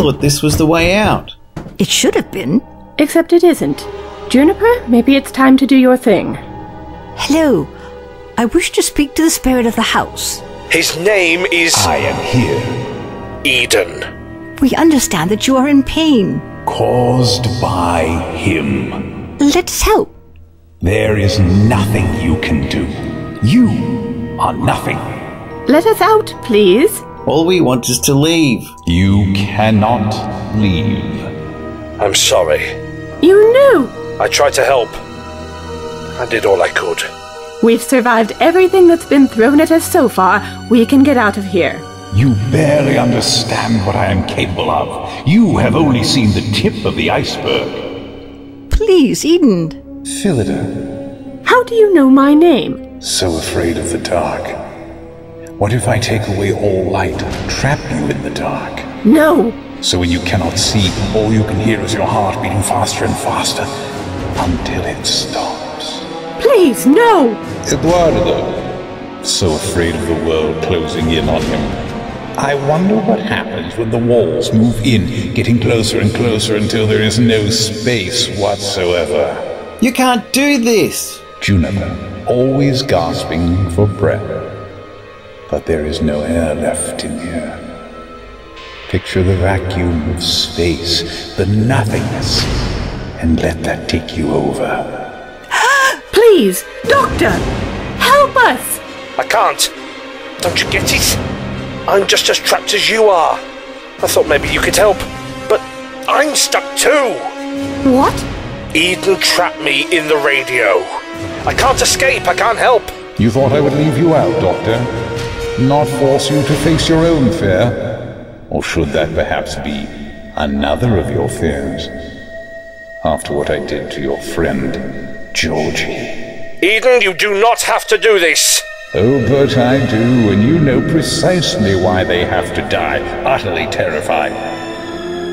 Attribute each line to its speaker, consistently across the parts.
Speaker 1: I thought this was the way out.
Speaker 2: It should have been.
Speaker 3: Except it isn't. Juniper, maybe it's time to do your thing.
Speaker 2: Hello. I wish to speak to the spirit of the house.
Speaker 4: His name is
Speaker 5: I am here,
Speaker 4: Eden.
Speaker 2: We understand that you are in pain.
Speaker 5: caused by him.
Speaker 2: Let us help.
Speaker 5: There is nothing you can do. You are nothing.
Speaker 3: Let us out, please.
Speaker 1: All we want is to leave.
Speaker 5: You cannot leave.
Speaker 4: I'm sorry.
Speaker 3: You knew.
Speaker 4: I tried to help. I did all I could.
Speaker 3: We've survived everything that's been thrown at us so far. We can get out of here.
Speaker 5: You barely understand what I am capable of. You have only seen the tip of the iceberg.
Speaker 2: Please, Eden.
Speaker 5: Phyllida,
Speaker 3: How do you know my name?
Speaker 5: so afraid of the dark. What if I take away all light, trap you in the dark?
Speaker 3: No.
Speaker 5: So when you cannot see, all you can hear is your heart beating faster and faster until it stops.
Speaker 3: Please, no.
Speaker 5: Eduardo, so afraid of the world closing in on him. I wonder what happens when the walls move in, getting closer and closer until there is no space whatsoever.
Speaker 1: You can't do this!
Speaker 5: Juniper, always gasping for breath. But there is no air left in here. Picture the vacuum of space, the nothingness, and let that take you over.
Speaker 3: Please, Doctor, help us.
Speaker 4: I can't. Don't you get it? I'm just as trapped as you are. I thought maybe you could help, but I'm stuck too.
Speaker 3: What?
Speaker 4: Eden trapped me in the radio. I can't escape. I can't help.
Speaker 5: You thought I would leave you out, Doctor? Not force you to face your own fear? Or should that perhaps be another of your fears? After what I did to your friend, Georgie.
Speaker 4: Eden, you do not have to do this.
Speaker 5: Oh, but I do, and you know precisely why they have to die, utterly terrified.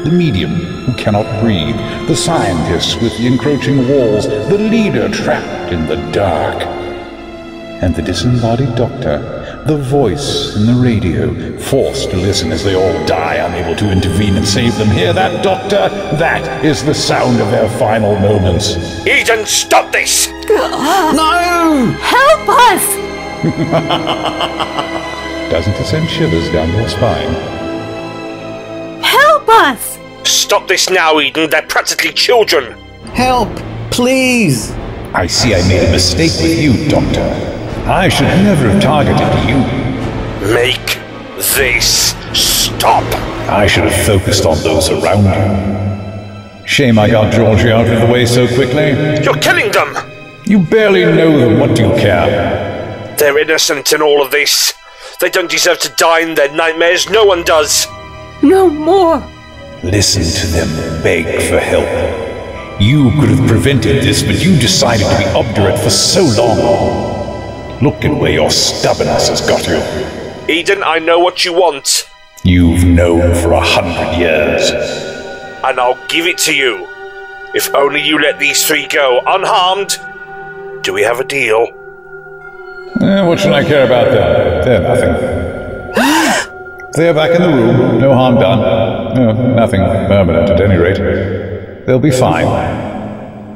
Speaker 5: The medium who cannot breathe, the scientist with the encroaching walls, the leader trapped in the dark, and the disembodied doctor, the voice in the radio, forced to listen as they all die, unable to intervene and save them. Hear that, doctor? That is the sound of their final moments.
Speaker 4: Eden, stop this!
Speaker 1: No!
Speaker 3: Help us!
Speaker 5: Doesn't it send shivers down your spine?
Speaker 3: Help us!
Speaker 4: Stop this now, Eden. They're practically children.
Speaker 1: Help! Please!
Speaker 5: I see I made a mistake with you, Doctor. I should never have targeted you.
Speaker 4: Make this stop.
Speaker 5: I should have focused on those around you. Shame I got Georgie out of the way so quickly.
Speaker 4: You're killing them.
Speaker 5: You barely know them. What do you care?
Speaker 4: They're innocent in all of this. They don't deserve to die in their nightmares. No one does.
Speaker 3: No more.
Speaker 5: Listen to them beg for help. You could have prevented this, but you decided to be obdurate for so long. Look at where your stubbornness has got you.
Speaker 4: Eden, I know what you want,
Speaker 5: You've known for a hundred years.
Speaker 4: and I'll give it to you. If only you let these three go unharmed. Do we have a deal?
Speaker 5: Eh, what should I care about them? They're nothing. They're back in the room. No harm done. No, nothing permanent at any rate. They'll be fine.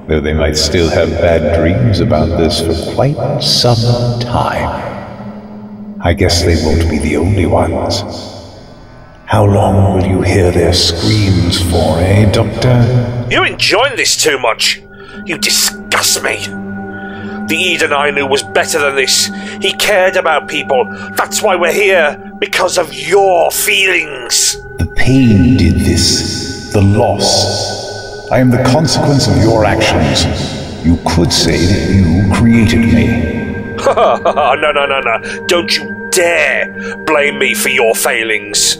Speaker 5: Though they might still have bad dreams about this for quite some time. I guess they won't be the only ones. How long will you hear their screams for, eh, Doctor?
Speaker 4: You're enjoying this too much. You disgust me. The Eden I knew was better than this. He cared about people. That's why we're here. Because of your feelings.
Speaker 5: The pain did this. The loss. I am the consequence of your actions. You could say that you created me.
Speaker 4: no, no, no, no. Don't you dare blame me for your failings.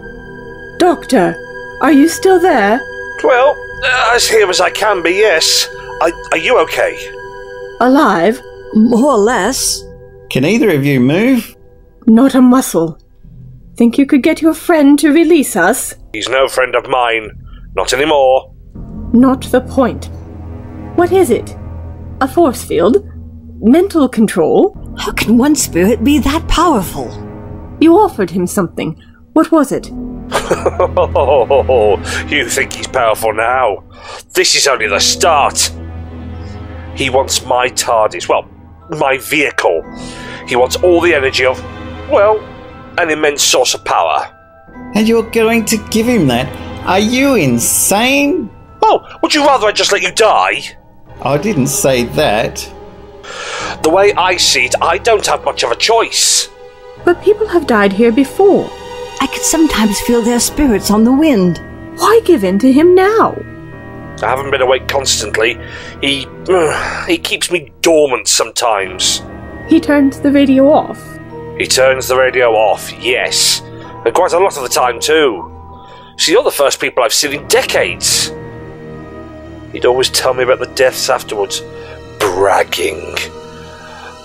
Speaker 3: Doctor, are you still there?
Speaker 4: Well, uh, as here as I can be, yes. Are, are you okay?
Speaker 3: Alive?
Speaker 2: More or less.
Speaker 1: Can either of you move?
Speaker 3: Not a muscle. Think you could get your friend to release us?
Speaker 4: He's no friend of mine. Not anymore.
Speaker 3: Not the point. What is it? A force field? Mental control?
Speaker 2: How can one spirit be that powerful?
Speaker 3: You offered him something. What was it?
Speaker 4: You think he's powerful now? This is only the start. He wants my TARDIS, well, my vehicle. He wants all the energy of, well, an immense source of power.
Speaker 1: And you're going to give him that? Are you insane?
Speaker 4: Oh, would you rather I just let you die?
Speaker 1: I didn't say that.
Speaker 4: The way I see it, I don't have much of a choice.
Speaker 3: But people have died here before.
Speaker 2: I can sometimes feel their spirits on the wind.
Speaker 3: Why give in to him now?
Speaker 4: I haven't been awake constantly. He. he keeps me dormant sometimes.
Speaker 3: He turned the radio off.
Speaker 4: He turns the radio off, yes. And quite a lot of the time, too. See, you're the first people I've seen in decades. He'd always tell me about the deaths afterwards, bragging.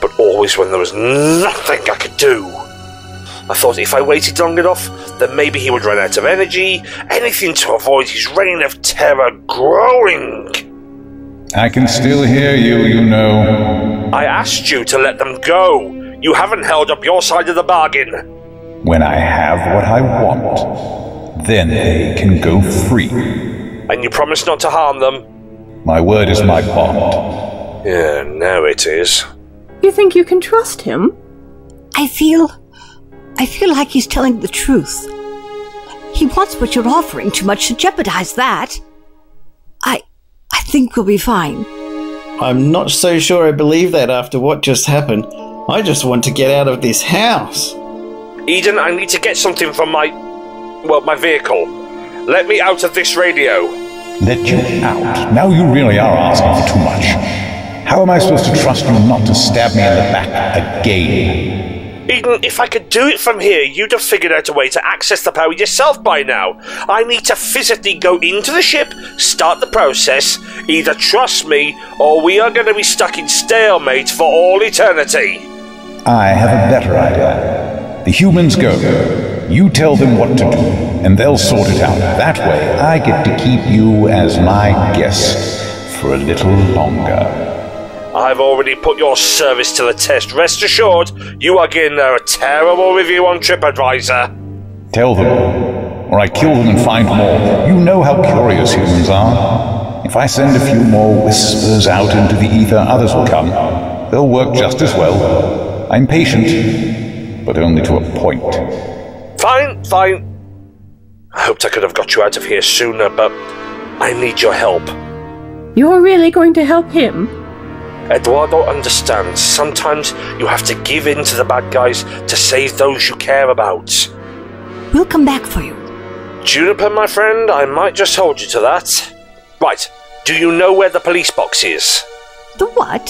Speaker 4: But always when there was nothing I could do. I thought if I waited long enough, then maybe he would run out of energy, anything to avoid his reign of terror growing.
Speaker 5: I can still hear you, you know.
Speaker 4: I asked you to let them go. You haven't held up your side of the bargain.
Speaker 5: When I have what I want, then they can go free.
Speaker 4: And you promised not to harm them.
Speaker 5: My word is my bond.
Speaker 4: Yeah, now it is.
Speaker 3: You think you can trust him?
Speaker 2: I feel. I feel like he's telling the truth. He wants what you're offering too much to jeopardize that. I. I think we'll be fine.
Speaker 1: I'm not so sure I believe that after what just happened. I just want to get out of this house.
Speaker 4: Eden, I need to get something from my. well, my vehicle. Let me out of this radio.
Speaker 5: Let you out? Now you really are asking for too much. How am I supposed to trust you not to stab me in the back again?
Speaker 4: Eden, if I could do it from here, you'd have figured out a way to access the power yourself by now. I need to physically go into the ship, start the process. Either trust me, or we are going to be stuck in stalemate for all eternity.
Speaker 5: I have a better idea. The humans go. You tell them what to do, and they'll sort it out. That way, I get to keep you as my guest for a little longer.
Speaker 4: I've already put your service to the test. Rest assured, you are getting a terrible review on TripAdvisor.
Speaker 5: Tell them, or I kill them and find more. You know how curious humans are. If I send a few more whispers out into the ether, others will come. They'll work just as well. I'm patient, but only to a point.
Speaker 4: Fine, fine. I hoped I could have got you out of here sooner, but I need your help.
Speaker 3: You're really going to help him?
Speaker 4: Eduardo understands sometimes you have to give in to the bad guys to save those you care about.
Speaker 2: We'll come back for you.
Speaker 4: Juniper, my friend, I might just hold you to that. Right, do you know where the police box is?
Speaker 2: The what?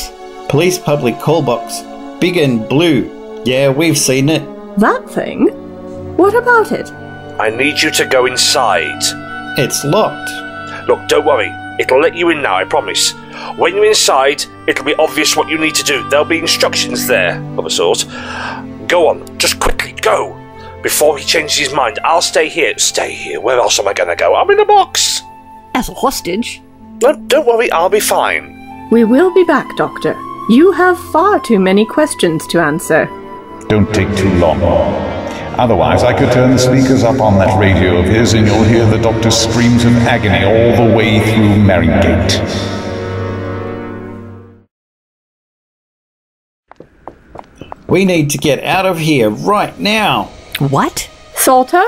Speaker 1: Police public call box. Big and blue. Yeah, we've seen it.
Speaker 3: That thing? What about it?
Speaker 4: I need you to go inside.
Speaker 1: It's locked.
Speaker 4: Look, don't worry. It'll let you in now, I promise. When you're inside, it'll be obvious what you need to do. There'll be instructions there, of a sort. Go on, just quickly, go! Before he changes his mind, I'll stay here. Stay here. Where else am I going to go? I'm in a box.
Speaker 2: As a hostage.
Speaker 4: No, don't worry, I'll be fine.
Speaker 3: We will be back, Doctor. You have far too many questions to answer.
Speaker 5: Don't take too long. Otherwise, I could turn the speakers up on that radio of his and you'll hear the doctor's screams of agony all the way through Marringate.
Speaker 1: We need to get out of here right now.
Speaker 2: What?
Speaker 3: Salter?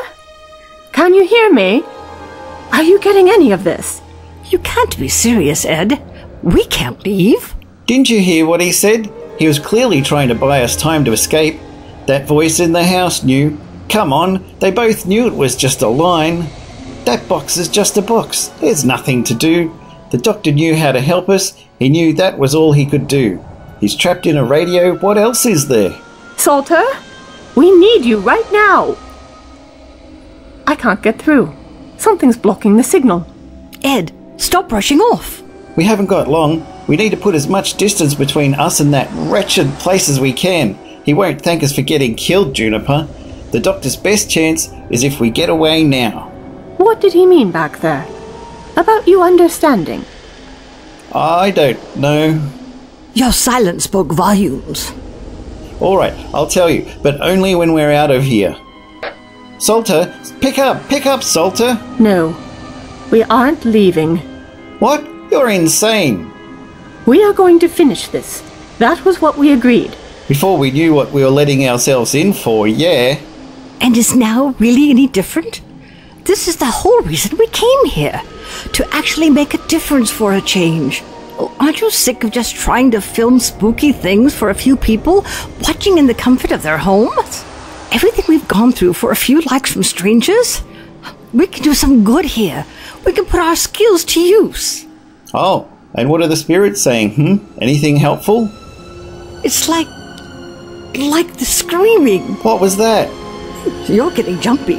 Speaker 3: Can you hear me? Are you getting any of this?
Speaker 2: You can't be serious, Ed. We can't leave.
Speaker 1: Didn't you hear what he said? He was clearly trying to buy us time to escape. That voice in the house knew. Come on, they both knew it was just a line. That box is just a box. There's nothing to do. The doctor knew how to help us. He knew that was all he could do. He's trapped in a radio. What else is there?
Speaker 3: Salter? We need you right now. I can't get through. Something's blocking the signal.
Speaker 2: Ed, stop rushing off.
Speaker 1: We haven't got long. We need to put as much distance between us and that wretched place as we can. He won't thank us for getting killed, Juniper. The doctor's best chance is if we get away now.
Speaker 3: What did he mean back there? About you understanding?
Speaker 1: I don't know.
Speaker 2: Your silence spoke volumes.
Speaker 1: All right, I'll tell you, but only when we're out of here. Salter, pick up, pick up, Salter.
Speaker 3: No, we aren't leaving.
Speaker 1: What? You're insane.
Speaker 3: We are going to finish this. That was what we agreed.
Speaker 1: Before we knew what we were letting ourselves in for, yeah.
Speaker 2: And is now really any different? This is the whole reason we came here. To actually make a difference for a change. Aren't you sick of just trying to film spooky things for a few people, watching in the comfort of their homes? Everything we've gone through for a few likes from strangers? We can do some good here. We can put our skills to use.
Speaker 1: Oh, and what are the spirits saying, hmm? Anything helpful?
Speaker 2: It's like. Like the screaming.
Speaker 1: What was that?
Speaker 2: You're getting jumpy.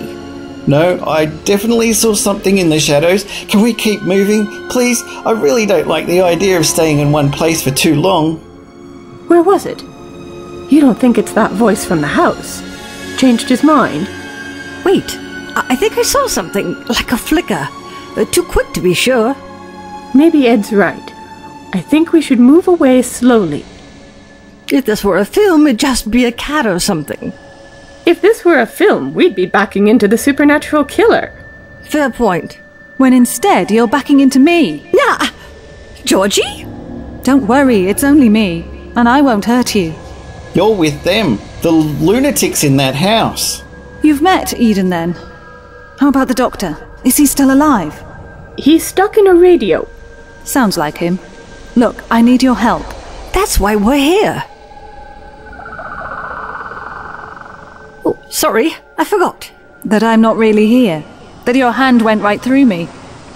Speaker 1: No, I definitely saw something in the shadows. Can we keep moving? Please, I really don't like the idea of staying in one place for too long.
Speaker 3: Where was it? You don't think it's that voice from the house? Changed his mind?
Speaker 2: Wait, I I think I saw something, like a flicker. Uh, too quick to be sure.
Speaker 3: Maybe Ed's right. I think we should move away slowly.
Speaker 2: If this were a film, it'd just be a cat or something.
Speaker 3: If this were a film, we'd be backing into the supernatural killer.
Speaker 2: Fair point.
Speaker 6: When instead you're backing into me.
Speaker 2: Nah, Georgie?
Speaker 6: Don't worry, it's only me, and I won't hurt you.
Speaker 1: You're with them, the lunatics in that house.
Speaker 6: You've met Eden then. How about the doctor? Is he still alive?
Speaker 3: He's stuck in a radio.
Speaker 6: Sounds like him. Look, I need your help.
Speaker 2: That's why we're here. Sorry, I forgot.
Speaker 6: That I'm not really here. That your hand went right through me.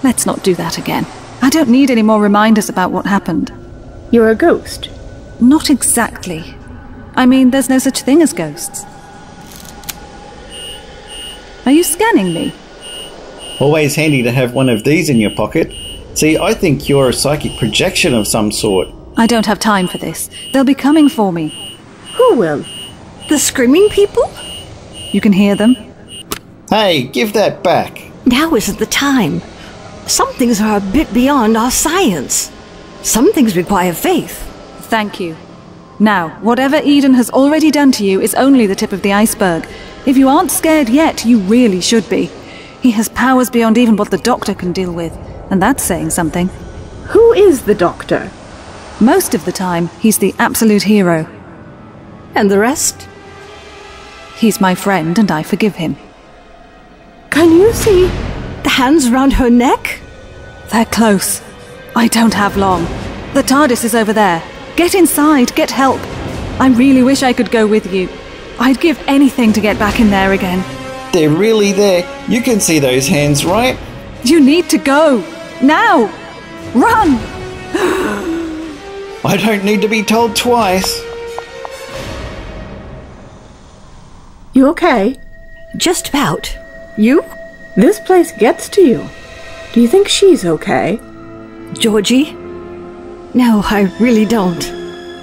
Speaker 6: Let's not do that again. I don't need any more reminders about what happened.
Speaker 3: You're a ghost.
Speaker 6: Not exactly. I mean, there's no such thing as ghosts. Are you scanning me?
Speaker 1: Always handy to have one of these in your pocket. See, I think you're a psychic projection of some sort.
Speaker 6: I don't have time for this. They'll be coming for me.
Speaker 3: Who will?
Speaker 2: The screaming people?
Speaker 6: You can hear them?
Speaker 1: Hey, give that back.
Speaker 2: Now isn't the time. Some things are a bit beyond our science. Some things require faith.
Speaker 6: Thank you. Now, whatever Eden has already done to you is only the tip of the iceberg. If you aren't scared yet, you really should be. He has powers beyond even what the doctor can deal with, and that's saying something.
Speaker 3: Who is the doctor?
Speaker 6: Most of the time, he's the absolute hero.
Speaker 2: And the rest?
Speaker 6: He's my friend, and I forgive him.
Speaker 3: Can you see?
Speaker 2: The hands round her neck?
Speaker 6: They're close. I don't have long. The TARDIS is over there. Get inside, get help. I really wish I could go with you. I'd give anything to get back in there again.
Speaker 1: They're really there. You can see those hands, right?
Speaker 6: You need to go. Now! Run!
Speaker 1: I don't need to be told twice.
Speaker 3: You okay?
Speaker 2: Just about. You?
Speaker 3: This place gets to you. Do you think she's okay?
Speaker 2: Georgie? No, I really don't.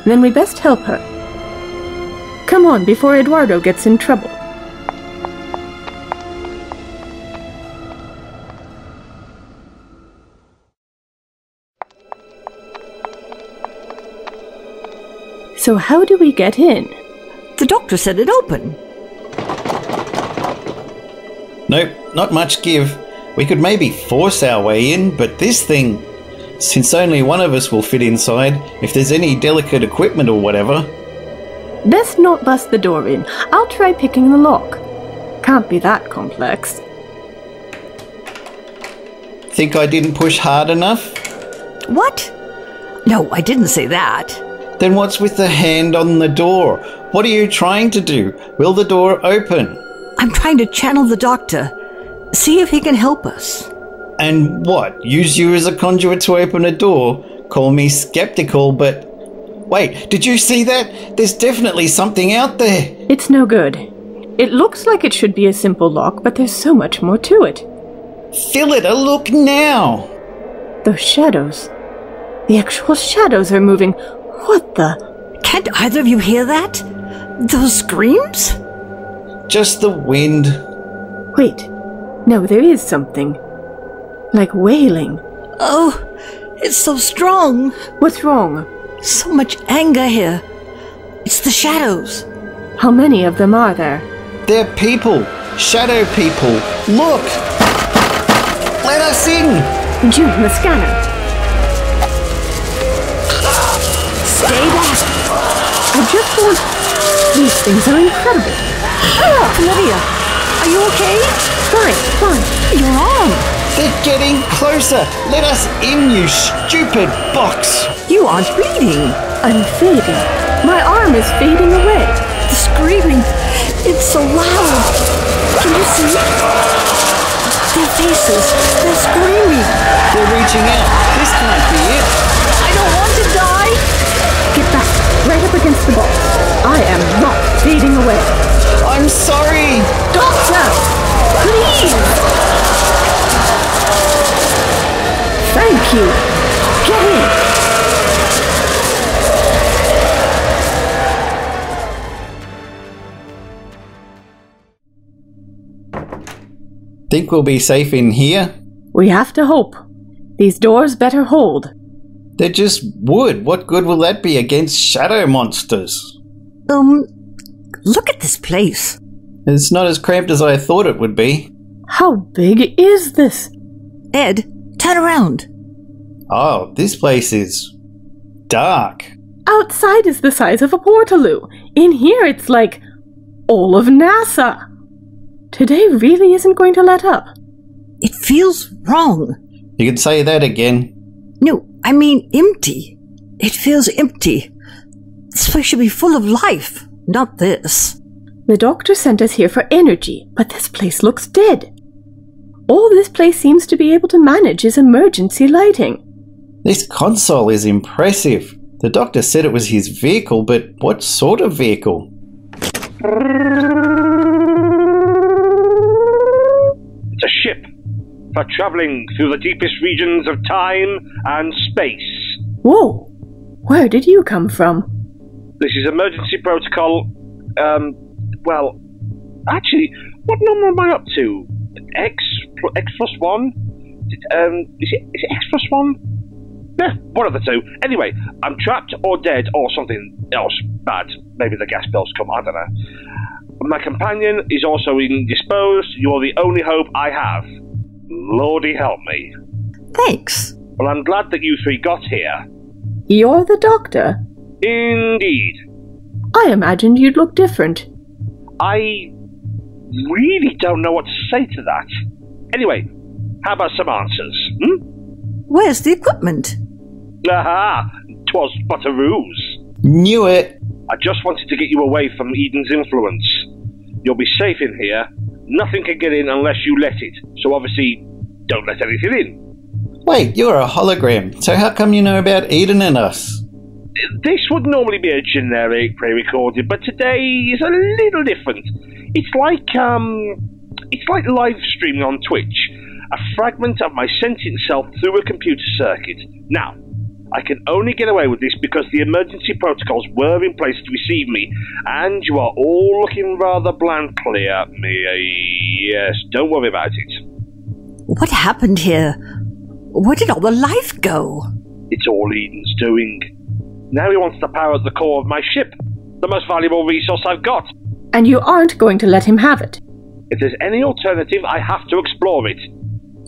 Speaker 3: Then we best help her. Come on before Eduardo gets in trouble. So, how do we get in?
Speaker 2: The doctor said it open.
Speaker 1: Nope, not much give. We could maybe force our way in, but this thing. Since only one of us will fit inside, if there's any delicate equipment or whatever.
Speaker 3: Best not bust the door in. I'll try picking the lock. Can't be that complex.
Speaker 1: Think I didn't push hard enough?
Speaker 2: What? No, I didn't say that.
Speaker 1: Then what's with the hand on the door? What are you trying to do? Will the door open?
Speaker 2: I'm trying to channel the doctor. See if he can help us.
Speaker 1: And what? Use you as a conduit to open a door? Call me skeptical, but. Wait, did you see that? There's definitely something out there.
Speaker 3: It's no good. It looks like it should be a simple lock, but there's so much more to it.
Speaker 1: Phyllida look now.
Speaker 3: Those shadows. The actual shadows are moving. What the?
Speaker 2: Can't either of you hear that? Those screams?
Speaker 1: Just the wind.
Speaker 3: Wait. No, there is something. Like wailing.
Speaker 2: Oh, it's so strong.
Speaker 3: What's wrong?
Speaker 2: So much anger here. It's the shadows.
Speaker 3: How many of them are there?
Speaker 1: They're people. Shadow people, look! Let us in!
Speaker 3: June, the scanner. Stay back. I just want. These things are incredible.
Speaker 2: Ah, Olivia, are you okay?
Speaker 3: Fine, fine.
Speaker 2: Your arm.
Speaker 1: They're getting closer! Let us in, you stupid box!
Speaker 2: You aren't bleeding.
Speaker 3: I'm fading. My arm is fading away.
Speaker 2: The screaming. It's so loud. Can you see? Their faces. They're screaming.
Speaker 1: They're reaching out. This can't be it.
Speaker 2: I don't want to die.
Speaker 3: Get back, right up against the box. I am not fading away.
Speaker 1: I'm sorry!
Speaker 3: Doctor! Please! Thank you. Get in.
Speaker 1: Think we'll be safe in here?
Speaker 3: We have to hope. These doors better hold.
Speaker 1: They're just wood. What good will that be against shadow monsters?
Speaker 2: Um, look at this place.
Speaker 1: It's not as cramped as I thought it would be.
Speaker 3: How big is this?
Speaker 2: Ed, turn around.
Speaker 1: Oh, this place is dark.
Speaker 3: Outside is the size of a portaloo. In here it's like all of NASA. Today really isn't going to let up.
Speaker 2: It feels wrong.
Speaker 1: You can say that again.
Speaker 2: No, I mean empty. It feels empty. This place should be full of life, not this.
Speaker 3: The doctor sent us here for energy, but this place looks dead. All this place seems to be able to manage is emergency lighting.
Speaker 1: This console is impressive. The doctor said it was his vehicle, but what sort of vehicle?
Speaker 4: It's a ship for traveling through the deepest regions of time and space.
Speaker 3: Whoa! Where did you come from?
Speaker 4: This is emergency protocol. Um, well, actually, what number am I up to? X X plus one? Um, is it is it X plus one? Yeah, one of the two. Anyway, I'm trapped or dead or something else bad. Maybe the gas bills come. I don't know. My companion is also indisposed. You're the only hope I have. Lordy help me.
Speaker 2: Thanks.
Speaker 4: Well, I'm glad that you three got here.
Speaker 3: You're the doctor.
Speaker 4: Indeed.
Speaker 3: I imagined you'd look different.
Speaker 4: I really don't know what to say to that. Anyway, how about some answers? Hmm?
Speaker 2: Where's the equipment?
Speaker 4: Aha! Twas but a ruse.
Speaker 1: Knew it.
Speaker 4: I just wanted to get you away from Eden's influence. You'll be safe in here. Nothing can get in unless you let it. So obviously, don't let anything in.
Speaker 1: Wait, you're a hologram. So how come you know about Eden and us?
Speaker 4: This would normally be a generic pre-recorded, but today is a little different. It's like um, it's like live streaming on Twitch. A fragment of my sentient self through a computer circuit. Now, I can only get away with this because the emergency protocols were in place to receive me, and you are all looking rather blankly at me. Yes, don't worry about it.
Speaker 2: What happened here? Where did all the life go?
Speaker 4: It's all Eden's doing. Now he wants to power the core of my ship, the most valuable resource I've got.
Speaker 3: And you aren't going to let him have it.
Speaker 4: If there's any alternative, I have to explore it.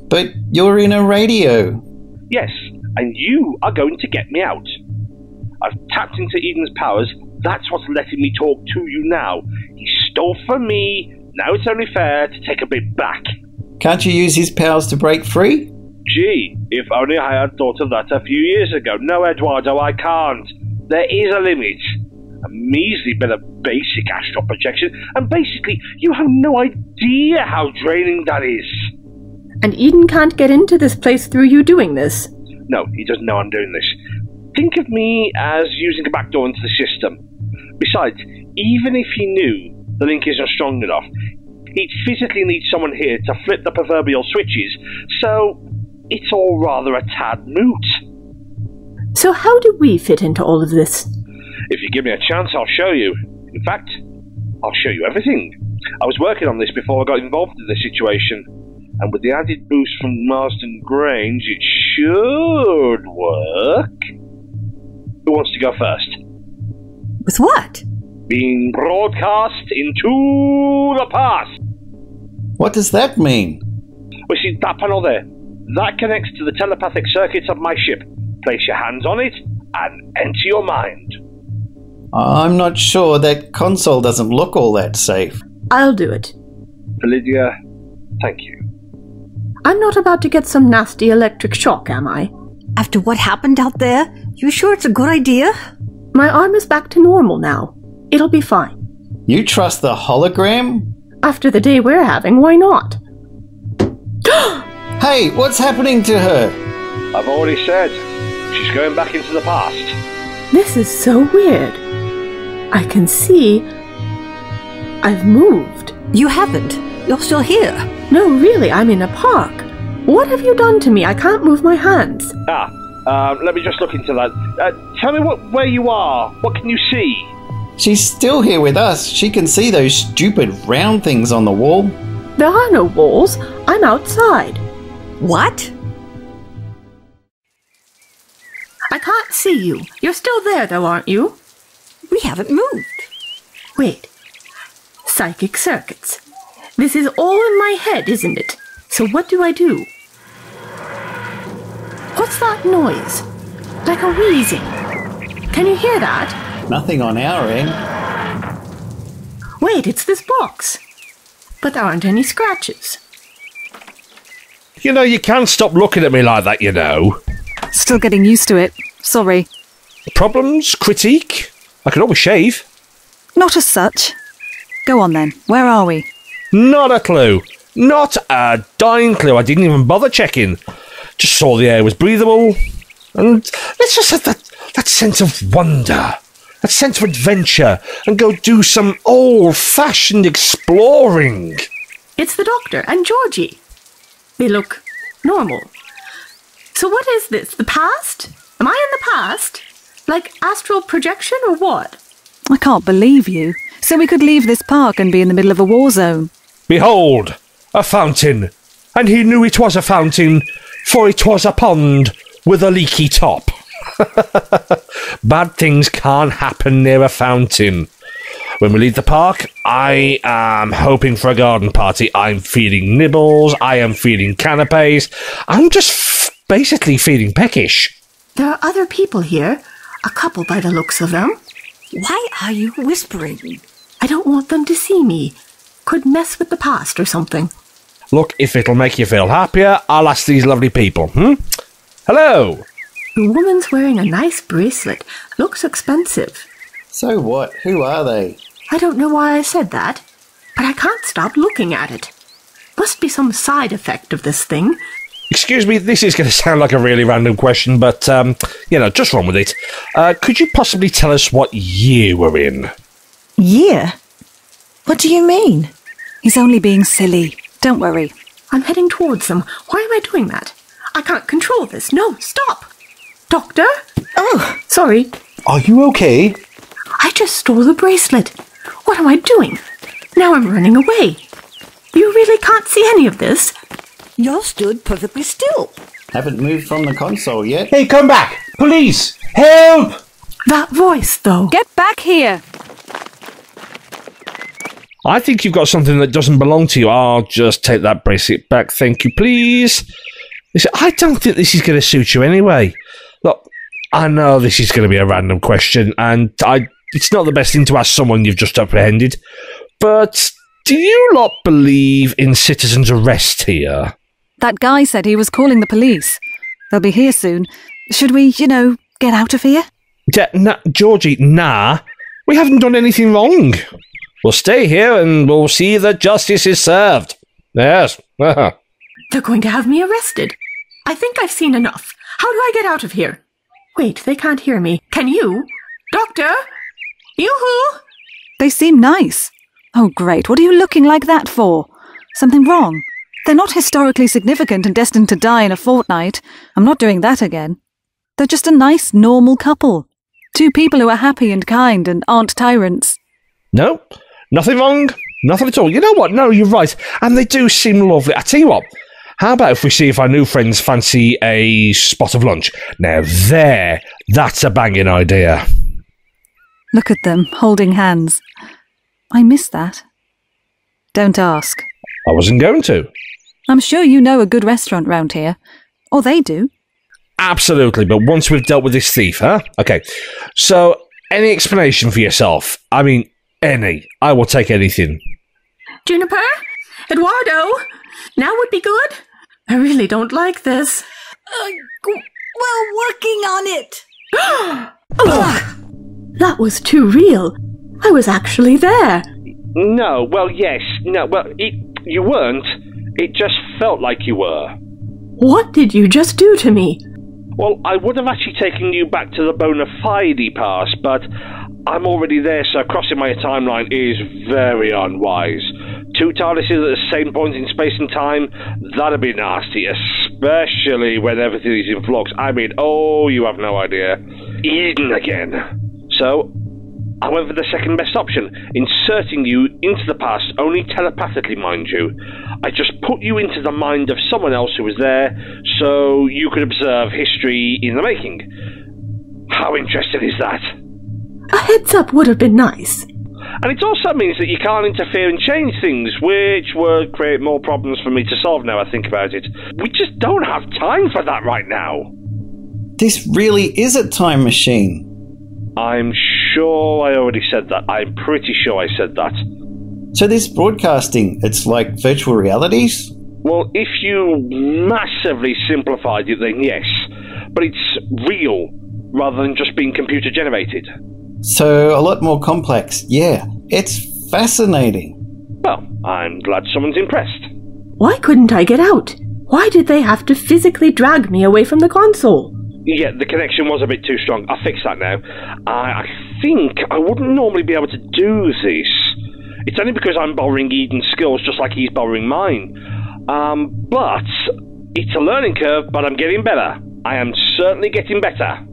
Speaker 1: But you're in a radio.
Speaker 4: Yes, and you are going to get me out. I've tapped into Eden's powers. That's what's letting me talk to you now. He stole from me. Now it's only fair to take a bit back.
Speaker 1: Can't you use his powers to break free?
Speaker 4: Gee, if only I had thought of that a few years ago. No, Eduardo, I can't. There is a limit. A measly bit of basic astral projection, and basically, you have no idea how draining that is.
Speaker 3: And Eden can't get into this place through you doing this.
Speaker 4: No, he doesn't know I'm doing this. Think of me as using a backdoor into the system. Besides, even if he knew the link isn't strong enough, he'd physically need someone here to flip the proverbial switches, so it's all rather a tad moot.
Speaker 3: So, how do we fit into all of this?
Speaker 4: If you give me a chance, I'll show you. In fact, I'll show you everything. I was working on this before I got involved in this situation, and with the added boost from Marsden Grange, it should work. Who wants to go first?
Speaker 2: With what?
Speaker 4: Being broadcast into the past.
Speaker 1: What does that mean?
Speaker 4: We see that panel there. That connects to the telepathic circuits of my ship. Place your hands on it and enter your mind.
Speaker 1: I'm not sure that console doesn't look all that safe.
Speaker 3: I'll do it.
Speaker 4: Lydia, thank you.
Speaker 3: I'm not about to get some nasty electric shock, am I?
Speaker 2: After what happened out there, you sure it's a good idea?
Speaker 3: My arm is back to normal now. It'll be fine.
Speaker 1: You trust the hologram?
Speaker 3: After the day we're having, why not?
Speaker 1: Hey, what's happening to her?
Speaker 4: I've already said she's going back into the past.
Speaker 3: This is so weird. I can see I've moved.
Speaker 2: You haven't. You're still here.
Speaker 3: No, really, I'm in a park. What have you done to me? I can't move my hands.
Speaker 4: Ah, um, let me just look into that. Uh, tell me what where you are. What can you see?
Speaker 1: She's still here with us. She can see those stupid round things on the wall.
Speaker 3: There are no walls. I'm outside.
Speaker 2: What?
Speaker 3: I can't see you. You're still there, though, aren't you?
Speaker 2: We haven't moved.
Speaker 3: Wait. Psychic circuits. This is all in my head, isn't it? So what do I do? What's that noise? Like a wheezing. Can you hear that?
Speaker 1: Nothing on our end.
Speaker 3: Wait, it's this box. But there aren't any scratches.
Speaker 4: You know, you can't stop looking at me like that, you know.
Speaker 6: Still getting used to it. Sorry.
Speaker 4: Problems? Critique? I can always shave.
Speaker 6: Not as such. Go on then. Where are we?
Speaker 4: Not a clue. Not a dime clue. I didn't even bother checking. Just saw the air was breathable. And let's just have that, that sense of wonder, that sense of adventure, and go do some old fashioned exploring.
Speaker 3: It's the doctor and Georgie. They look normal. So what is this? The past? Am I in the past? Like astral projection or what?
Speaker 6: I can't believe you. So we could leave this park and be in the middle of a war zone.
Speaker 4: Behold, a fountain. And he knew it was a fountain, for it was a pond with a leaky top. Bad things can't happen near a fountain. When we leave the park, I am hoping for a garden party. I'm feeling nibbles, I am feeling canapes. I'm just f- basically feeling peckish.
Speaker 3: There are other people here. A couple by the looks of them.
Speaker 2: Why are you whispering?
Speaker 3: I don't want them to see me. Could mess with the past or something.
Speaker 4: Look, if it'll make you feel happier, I'll ask these lovely people, hmm? Hello!
Speaker 3: The woman's wearing a nice bracelet. Looks expensive.
Speaker 1: So what? Who are they?
Speaker 3: I don't know why I said that, but I can't stop looking at it. Must be some side effect of this thing.
Speaker 4: Excuse me, this is going to sound like a really random question, but, um, you know, just run with it. Uh, could you possibly tell us what year we're in?
Speaker 7: Year? What do you mean?
Speaker 6: He's only being silly. Don't worry.
Speaker 3: I'm heading towards them. Why am I doing that? I can't control this. No, stop! Doctor?
Speaker 7: Oh,
Speaker 3: Sorry,
Speaker 5: Are you okay?
Speaker 3: I just stole the bracelet. What am I doing? Now I'm running away. You really can't see any of this?
Speaker 2: You're stood perfectly still.
Speaker 1: Haven't moved from the console yet.
Speaker 5: Hey, come back! Police! Help!
Speaker 3: That voice, though.
Speaker 6: Get back here!
Speaker 4: I think you've got something that doesn't belong to you. I'll just take that bracelet back. Thank you, please. Listen, I don't think this is going to suit you anyway. Look, I know this is going to be a random question, and I it's not the best thing to ask someone you've just apprehended. But do you lot believe in citizen's arrest here?
Speaker 6: That guy said he was calling the police. They'll be here soon. Should we, you know, get out of here?
Speaker 4: D- na- Georgie, nah. We haven't done anything wrong. We'll stay here and we'll see that justice is served. Yes.
Speaker 3: They're going to have me arrested. I think I've seen enough. How do I get out of here? Wait, they can't hear me. Can you? Doctor? Yoo-hoo!
Speaker 6: They seem nice. Oh, great. What are you looking like that for? Something wrong? They're not historically significant and destined to die in a fortnight. I'm not doing that again. They're just a nice, normal couple. Two people who are happy and kind and aren't tyrants.
Speaker 4: No, nothing wrong. Nothing at all. You know what? No, you're right. And they do seem lovely. I tell you what. How about if we see if our new friends fancy a spot of lunch? Now, there, that's a banging idea.
Speaker 6: Look at them, holding hands. I miss that. Don't ask.
Speaker 8: I wasn't going to.
Speaker 6: I'm sure you know a good restaurant round here. Or they do.
Speaker 8: Absolutely, but once we've dealt with this thief, huh? Okay. So, any explanation for yourself? I mean, any. I will take anything.
Speaker 3: Juniper? Eduardo? Now would be good? I really don't like this.
Speaker 2: Uh, we're working on it.
Speaker 3: Ugh. That was too real. I was actually there.
Speaker 4: No, well, yes. No, well, it, you weren't. It just felt like you were.
Speaker 3: What did you just do to me?
Speaker 4: Well, I would have actually taken you back to the bona fide past, but I'm already there, so crossing my timeline is very unwise. Two TARDISes at the same point in space and time, that'd be nasty, especially when everything is in flux. I mean, oh, you have no idea. Eden again. So, I went for the second best option, inserting you into the past, only telepathically, mind you. I just put you into the mind of someone else who was there, so you could observe history in the making. How interesting is that?
Speaker 3: A heads up would have been nice.
Speaker 4: And it also means that you can't interfere and change things, which would create more problems for me to solve now I think about it. We just don't have time for that right now.
Speaker 1: This really is a time machine.
Speaker 4: I'm sure I already said that. I'm pretty sure I said that.
Speaker 1: So this broadcasting, it's like virtual realities?
Speaker 4: Well, if you massively simplified it, then yes. But it's real, rather than just being computer generated.
Speaker 1: So a lot more complex. Yeah, it's fascinating.
Speaker 4: Well, I'm glad someone's impressed.
Speaker 3: Why couldn't I get out? Why did they have to physically drag me away from the console?
Speaker 4: Yeah, the connection was a bit too strong. I'll fix that now. I, I think I wouldn't normally be able to do this. It's only because I'm borrowing Eden's skills just like he's borrowing mine. Um, but it's a learning curve, but I'm getting better. I am certainly getting better.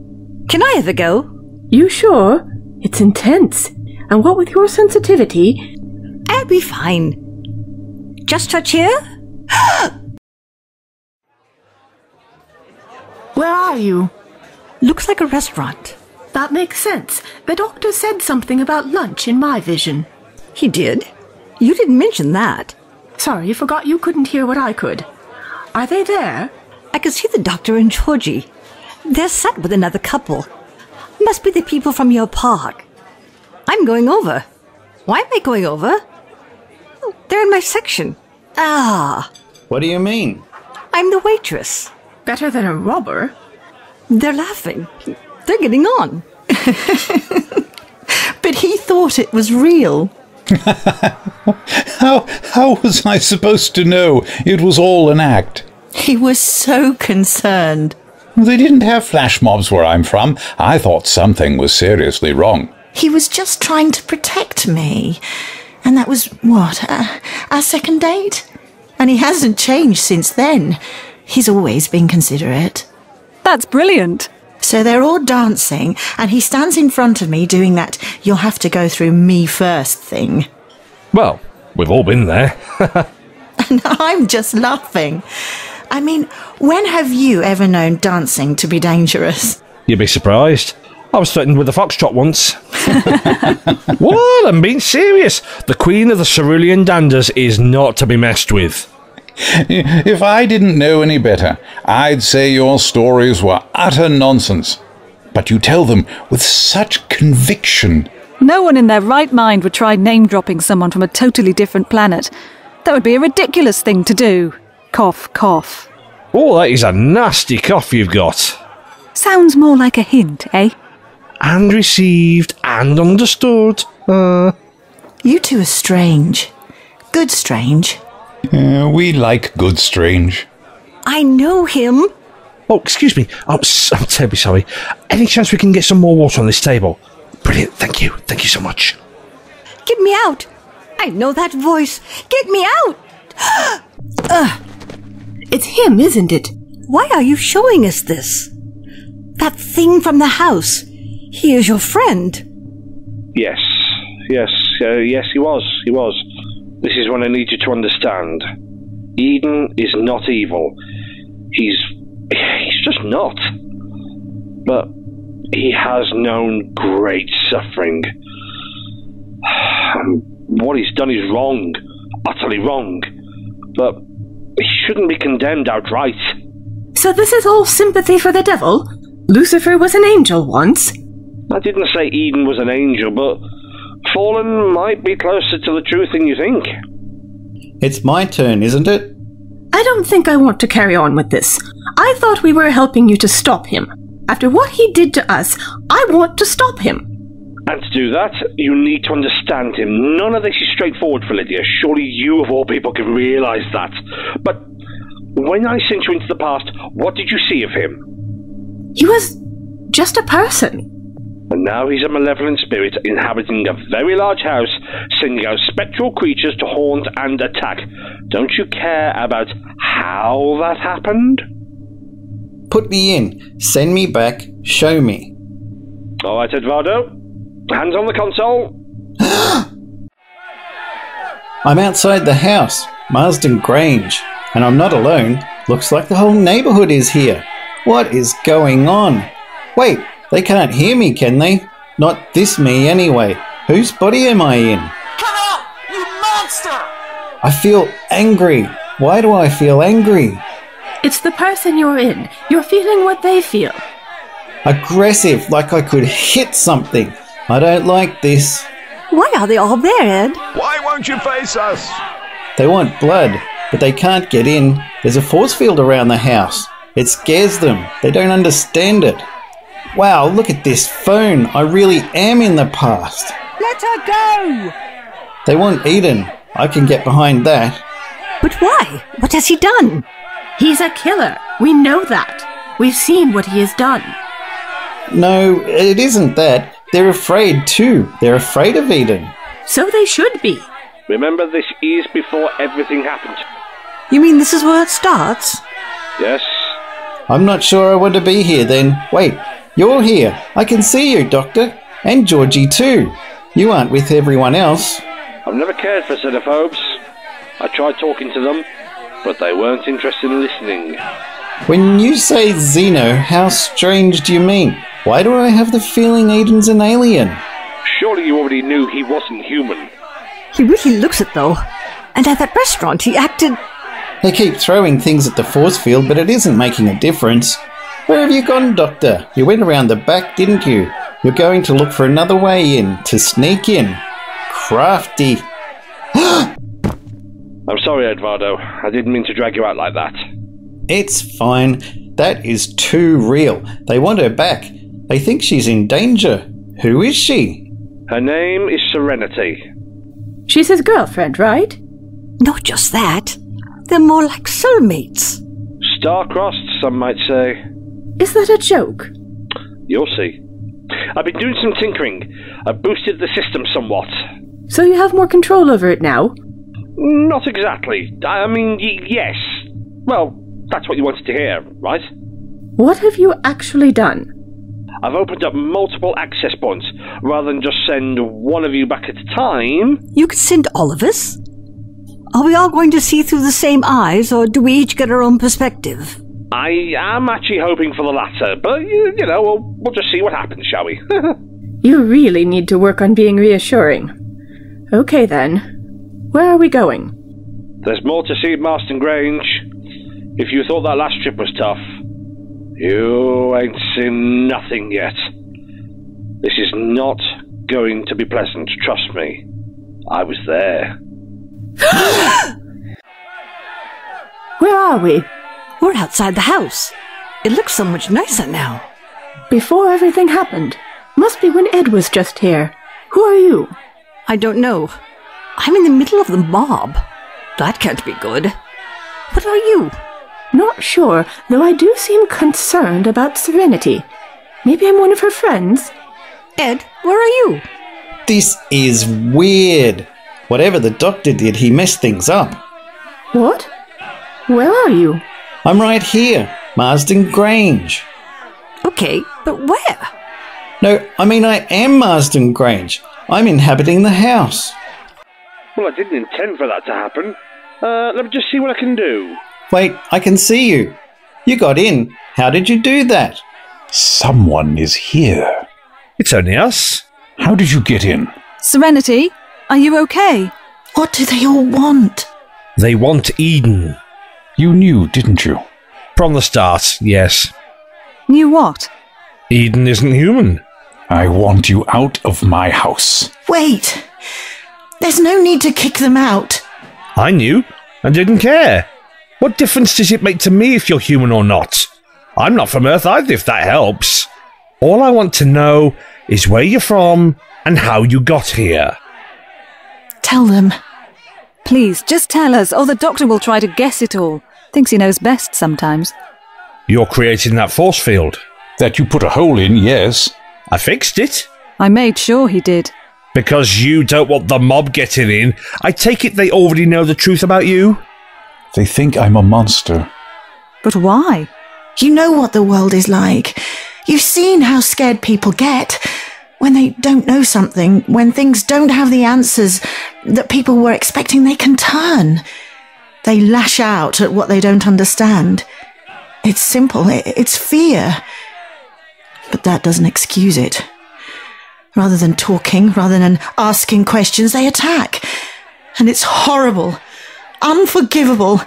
Speaker 2: Can I have a go?
Speaker 3: You sure? It's intense. And what with your sensitivity?
Speaker 2: I'll be fine. Just touch here?
Speaker 3: Where are you?
Speaker 2: Looks like a restaurant.
Speaker 3: That makes sense. The doctor said something about lunch in my vision.
Speaker 2: He did? You didn't mention that.
Speaker 3: Sorry, you forgot you couldn't hear what I could. Are they there?
Speaker 2: I can see the doctor and Georgie. They're sat with another couple. Must be the people from your park. I'm going over. Why am I going over? Oh, they're in my section. Ah,
Speaker 1: What do you mean?
Speaker 2: I'm the waitress.
Speaker 3: Better than a robber.
Speaker 2: They're laughing. They're getting on.
Speaker 7: But he thought it was real.
Speaker 5: How, how was I supposed to know it was all an act?
Speaker 7: He was so concerned.
Speaker 5: They didn't have flash mobs where I'm from. I thought something was seriously wrong.
Speaker 7: He was just trying to protect me. And that was, what, uh, our second date? And he hasn't changed since then. He's always been considerate.
Speaker 6: That's brilliant.
Speaker 7: So they're all dancing, and he stands in front of me doing that you'll have to go through me first thing.
Speaker 8: Well, we've all been there.
Speaker 7: And I'm just laughing. I mean, when have you ever known dancing to be dangerous?
Speaker 8: You'd be surprised. I was threatened with a foxtrot once. what? I'm being serious. The queen of the cerulean danders is not to be messed with.
Speaker 5: If I didn't know any better, I'd say your stories were utter nonsense. But you tell them with such conviction.
Speaker 6: No one in their right mind would try name dropping someone from a totally different planet. That would be a ridiculous thing to do. Cough, cough.
Speaker 8: Oh, that is a nasty cough you've got.
Speaker 6: Sounds more like a hint, eh?
Speaker 8: And received and understood. Uh,
Speaker 7: You two are strange. Good strange.
Speaker 5: Uh, we like good strange.
Speaker 2: I know him.
Speaker 8: oh, excuse me. I'm, s- I'm terribly sorry. Any chance we can get some more water on this table? Brilliant. Thank you. Thank you so much.
Speaker 2: Get me out. I know that voice. Get me out.
Speaker 3: It's him, isn't it?
Speaker 2: Why are you showing us this? That thing from the house. He is your friend.
Speaker 4: Yes, yes, uh, yes, he was. He was. This is what I need you to understand. Eden is not evil. He's. he's just not. But he has known great suffering. And what he's done is wrong. Utterly wrong. but he shouldn't be condemned outright.
Speaker 3: So this is all sympathy for the devil? Lucifer was an angel once.
Speaker 4: I didn't say Eden was an angel, but Fallen might be closer to the truth than you think.
Speaker 1: It's my turn, isn't it?
Speaker 3: I don't think I want to carry on with this. I thought we were helping you to stop him. After what he did to us, I want to stop him.
Speaker 4: And to do that, you need to understand him. None of this is straightforward Phyllida. Surely you, of all people, can realize that. But when I sent you into the past, what did you see of him?
Speaker 3: He was just a person.
Speaker 4: And now he's a malevolent spirit inhabiting a very large house, sending out spectral creatures to haunt and attack. Don't you care about how that happened?
Speaker 1: Put me in. Send me back. Show me.
Speaker 4: All right, Eduardo. Hands on the console.
Speaker 1: I'm outside the house, Marsden Grange, and I'm not alone. Looks like the whole neighborhood is here. What is going on? Wait, they can't hear me, can they? Not this me, anyway. Whose body am I in?
Speaker 9: Come out, you monster!
Speaker 1: I feel angry. Why do I feel angry?
Speaker 3: It's the person you're in. You're feeling what they feel.
Speaker 1: Aggressive, like I could hit something. I don't like this.
Speaker 2: Why are they all there, Ed?
Speaker 5: Why won't you face us?
Speaker 1: They want blood, but they can't get in. There's a force field around the house. It scares them. They don't understand it. Wow, look at this phone. I really am in the past.
Speaker 2: Let her go!
Speaker 1: They want Eden. I can get behind that.
Speaker 2: But why? What has he done?
Speaker 3: He's a killer. We know that. We've seen what he has done.
Speaker 1: No, it isn't that. They're afraid too. They're afraid of Eden.
Speaker 3: So they should be.
Speaker 4: Remember, this is before everything happened.
Speaker 2: You mean this is where it starts?
Speaker 4: Yes?
Speaker 1: I'm not sure I want to be here then. Wait, you're here. I can see you, Doctor. And Georgie too. You aren't with everyone else.
Speaker 4: I've never cared for xenophobes. I tried talking to them, but they weren't interested in listening.
Speaker 1: When you say Xeno, how strange do you mean? Why do I have the feeling Eden's an alien?
Speaker 4: Surely you already knew he wasn't human.
Speaker 2: He really looks it, though. And at that restaurant, he acted.
Speaker 1: They keep throwing things at the force field, but it isn't making a difference. Where have you gone, Doctor? You went around the back, didn't you? You're going to look for another way in, to sneak in. Crafty.
Speaker 4: I'm sorry, Eduardo. I didn't mean to drag you out like that.
Speaker 1: It's fine. That is too real. They want her back. They think she's in danger. Who is she?
Speaker 4: Her name is Serenity.
Speaker 3: She's his girlfriend, right?
Speaker 2: Not just that. They're more like soulmates.
Speaker 4: Star-crossed, some might say.
Speaker 3: Is that a joke?
Speaker 4: You'll see. I've been doing some tinkering. I've boosted the system somewhat.
Speaker 3: So you have more control over it now?
Speaker 4: Not exactly. I mean, y- yes. Well, that's what you wanted to hear, right?
Speaker 3: What have you actually done?
Speaker 4: I've opened up multiple access points rather than just send one of you back at a time.
Speaker 2: You could send all of us? Are we all going to see through the same eyes, or do we each get our own perspective?
Speaker 4: I am actually hoping for the latter, but you, you know, we'll, we'll just see what happens, shall we?
Speaker 3: You really need to work on being reassuring. Okay then. Where are we going?
Speaker 4: There's more to see at Marsden Grange. If you thought that last trip was tough, you ain't seen nothing yet. This is not going to be pleasant, trust me. I was there.
Speaker 3: Where are we?
Speaker 2: We're outside the house. It looks so much nicer now.
Speaker 3: Before everything happened. Must be when Ed was just here. Who are you?
Speaker 2: I don't know. I'm in the middle of the mob. That can't be good. What are you?
Speaker 3: Not sure, though I do seem concerned about Serenity. Maybe I'm one of her friends.
Speaker 2: Ed, where are you?
Speaker 1: This is weird. Whatever the doctor did, he messed things up.
Speaker 3: What? Where are you?
Speaker 1: I'm right here, Marsden Grange.
Speaker 2: Okay, but where?
Speaker 1: No, I mean, I am Marsden Grange. I'm inhabiting the house.
Speaker 4: Well, I didn't intend for that to happen. Uh, let me just see what I can do.
Speaker 1: Wait, I can see you. You got in. How did you do that?
Speaker 5: Someone is here.
Speaker 8: It's only us.
Speaker 5: How did you get in?
Speaker 6: Serenity, are you okay?
Speaker 7: What do they all want?
Speaker 4: They want Eden.
Speaker 5: You knew, didn't you?
Speaker 4: From the start, yes.
Speaker 6: Knew what?
Speaker 4: Eden isn't human.
Speaker 5: I want you out of my house.
Speaker 7: Wait. There's no need to kick them out.
Speaker 4: I knew and didn't care. What difference does it make to me if you're human or not? I'm not from Earth either, if that helps. All I want to know is where you're from and how you got here.
Speaker 7: Tell them.
Speaker 6: Please, just tell us, or the doctor will try to guess it all. Thinks he knows best sometimes.
Speaker 4: You're creating that force field.
Speaker 5: That you put a hole in, yes.
Speaker 4: I fixed it.
Speaker 6: I made sure he did.
Speaker 4: Because you don't want the mob getting in, I take it they already know the truth about you?
Speaker 5: They think I'm a monster.
Speaker 6: But why?
Speaker 7: You know what the world is like. You've seen how scared people get when they don't know something, when things don't have the answers that people were expecting, they can turn. They lash out at what they don't understand. It's simple, it's fear. But that doesn't excuse it. Rather than talking, rather than asking questions, they attack. And it's horrible, unforgivable.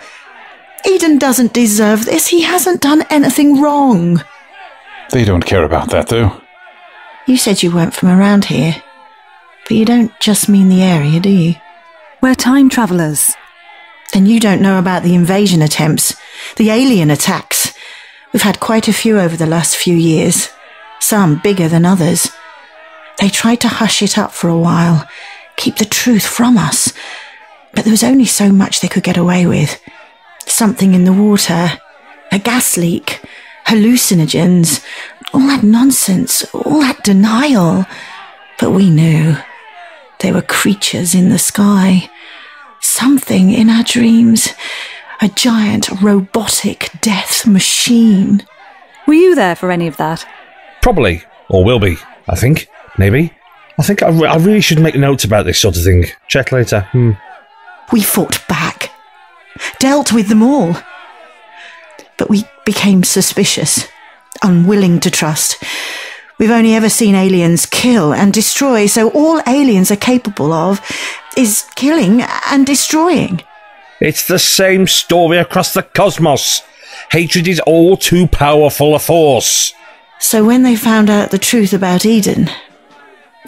Speaker 7: Eden doesn't deserve this. He hasn't done anything wrong.
Speaker 5: They don't care about that, though.
Speaker 7: You said you weren't from around here. But you don't just mean the area, do you?
Speaker 6: We're time travellers.
Speaker 7: And you don't know about the invasion attempts, the alien attacks. We've had quite a few over the last few years, some bigger than others. They tried to hush it up for a while, keep the truth from us. But there was only so much they could get away with. Something in the water, a gas leak, hallucinogens, all that nonsense, all that denial. But we knew. They were creatures in the sky. Something in our dreams. A giant robotic death machine.
Speaker 6: Were you there for any of that?
Speaker 4: Probably, or will be, I think. Maybe. I think I, re- I really should make notes about this sort of thing. Check later. Hmm.
Speaker 7: We fought back, dealt with them all. But we became suspicious, unwilling to trust. We've only ever seen aliens kill and destroy, so all aliens are capable of is killing and destroying.
Speaker 4: It's the same story across the cosmos. Hatred is all too powerful a force.
Speaker 7: So when they found out the truth about Eden,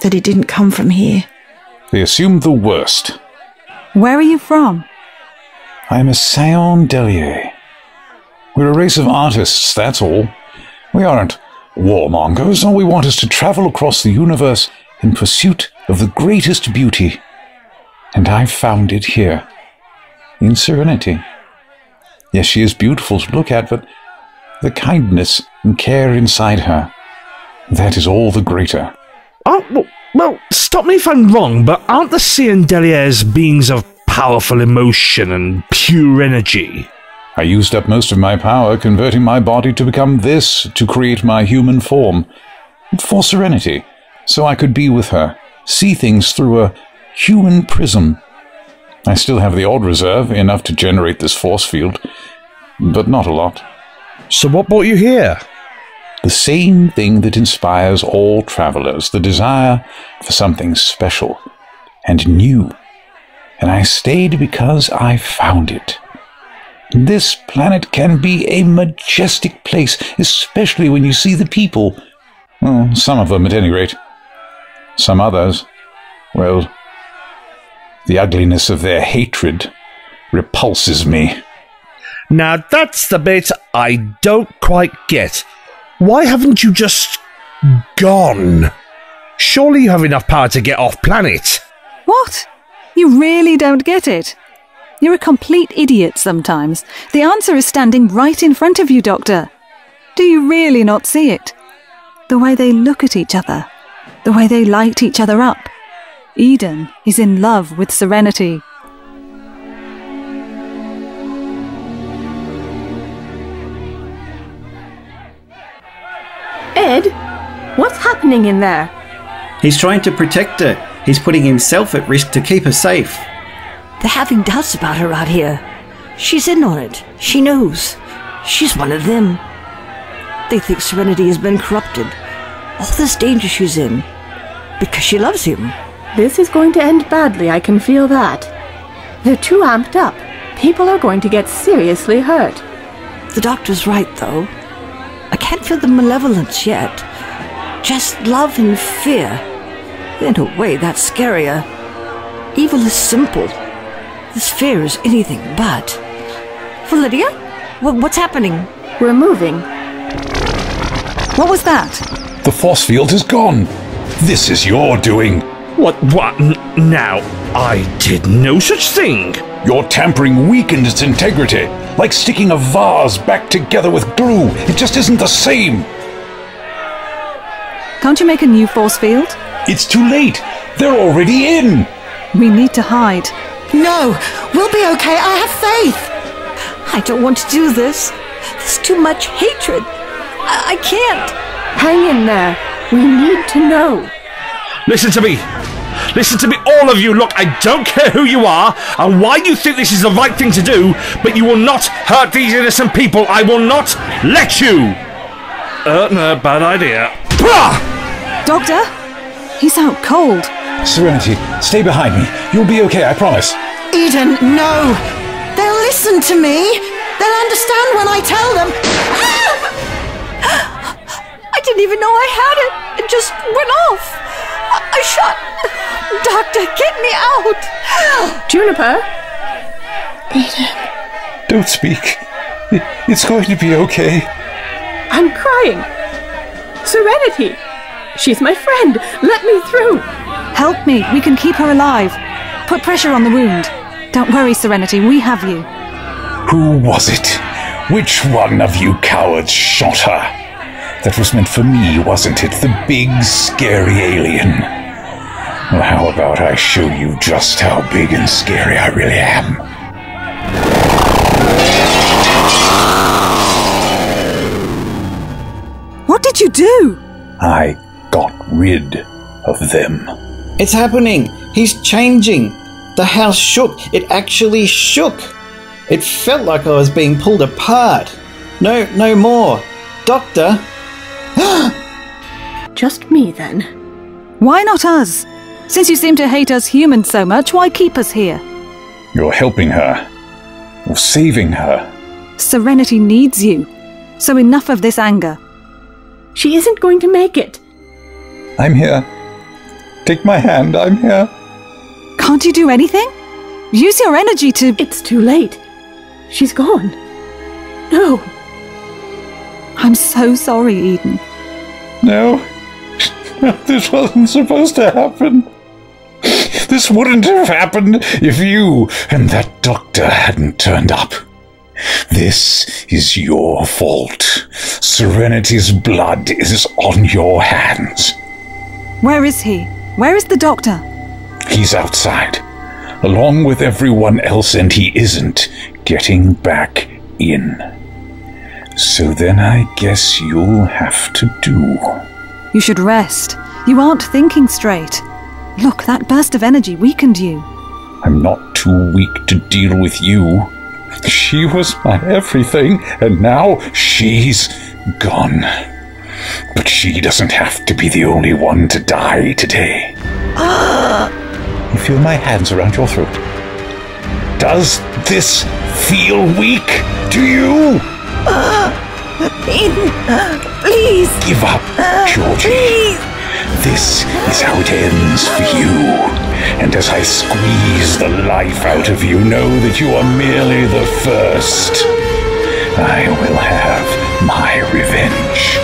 Speaker 7: that it didn't come from here,
Speaker 5: They assumed the worst.
Speaker 6: Where are you from?
Speaker 5: I'm a Scion Delier. We're a race of artists, that's all. We aren't warmongers. All we want is to travel across the universe in pursuit of the greatest beauty. And I've found it here, in Serenity. Yes, she is beautiful to look at, but the kindness and care inside her, that is all the greater.
Speaker 4: Oh, well, well, stop me if I'm wrong, but aren't the Ciandeliers beings of powerful emotion and pure energy?
Speaker 5: I used up most of my power converting my body to become this to create my human form. For serenity, so I could be with her, see things through a human prism. I still have the odd reserve, enough to generate this force field, but not a lot.
Speaker 4: So what brought you here?
Speaker 5: The same thing that inspires all travelers the desire for something special and new. And I stayed because I found it. This planet can be a majestic place, especially when you see the people. Well, some of them at any rate. Some others, well, the ugliness of their hatred repulses me.
Speaker 4: Now that's the bit I don't quite get. Why haven't you just gone? Surely you have enough power to get off planet.
Speaker 6: What? You really don't get it? You're a complete idiot sometimes. The answer is standing right in front of you, Doctor. Do you really not see it? The way they look at each other, the way they light each other up. Eden is in love with Serenity.
Speaker 3: Ed, what's happening in there?
Speaker 1: He's trying to protect her. He's putting himself at risk to keep her safe.
Speaker 2: They're having doubts about her out here. She's in on it. She knows. She's one of them. They think Serenity has been corrupted. All this danger she's in. Because she loves him.
Speaker 3: This is going to end badly, I can feel that. They're too amped up. People are going to get seriously hurt.
Speaker 2: The doctor's right, though. I can't feel the malevolence yet. Just love and fear. In a way, that's scarier. Evil is simple. This fear is anything but. Phyllida? what's happening?
Speaker 3: We're moving.
Speaker 6: What was that?
Speaker 5: The force field is gone. This is your doing.
Speaker 8: What? What? N- now, I did no such thing.
Speaker 5: Your tampering weakened its integrity, like sticking a vase back together with glue. It just isn't the same.
Speaker 6: Can't you make a new force field?
Speaker 5: It's too late. They're already in.
Speaker 6: We need to hide.
Speaker 7: No, we'll be okay. I have faith.
Speaker 2: I don't want to do this. There's too much hatred. I, I can't.
Speaker 3: Hang in there. We need to know.
Speaker 8: Listen to me. Listen to me, all of you. Look, I don't care who you are and why you think this is the right thing to do, but you will not hurt these innocent people. I will not let you. Uh, no, bad idea. Blah!
Speaker 6: Doctor? He's out cold.
Speaker 5: Serenity, stay behind me. You'll be okay, I promise.
Speaker 7: Eden, no. They'll listen to me. They'll understand when I tell them.
Speaker 2: I didn't even know I had it. It just went off. I, I shot. Doctor, get me out.
Speaker 3: Juniper? Eden.
Speaker 5: Don't speak. It's going to be okay.
Speaker 3: I'm crying. Serenity! She's my friend. Let me through.
Speaker 6: Help me. We can keep her alive. Put pressure on the wound. Don't worry, Serenity. We have you.
Speaker 5: Who was it? Which one of you cowards shot her? That was meant for me, wasn't it? The big, scary alien. Well, how about I show you just how big and scary I really am?
Speaker 6: What did you do?
Speaker 5: I got rid of them.
Speaker 1: It's happening. He's changing. The house shook. It actually shook. It felt like I was being pulled apart. No, no more. Doctor,
Speaker 3: Just me then.
Speaker 6: Why not us? Since you seem to hate us humans so much, why keep us here?
Speaker 5: You're helping her. Or saving her.
Speaker 6: Serenity needs you. So enough of this anger.
Speaker 3: She isn't going to make it.
Speaker 5: I'm here. Take my hand, I'm here.
Speaker 6: Can't you do anything? Use your energy to.
Speaker 3: It's too late. She's gone. No.
Speaker 6: I'm so sorry, Eden.
Speaker 5: No. this wasn't supposed to happen. This wouldn't have happened if you and that doctor hadn't turned up. This is your fault. Serenity's blood is on your hands.
Speaker 6: Where is he? Where is the doctor?
Speaker 5: He's outside, along with everyone else, and he isn't getting back in. So then I guess you'll have to do.
Speaker 6: You should rest. You aren't thinking straight. Look, that burst of energy weakened you.
Speaker 5: I'm not too weak to deal with you. She was my everything, and now she's gone. But she doesn't have to be the only one to die today. you feel my hands around your throat. Does this feel weak to you?
Speaker 2: Eden, please,
Speaker 5: Give up, Georgie.
Speaker 2: please.
Speaker 5: This is how it ends for you. And as I squeeze the life out of you, know that you are merely the first. I will have my revenge.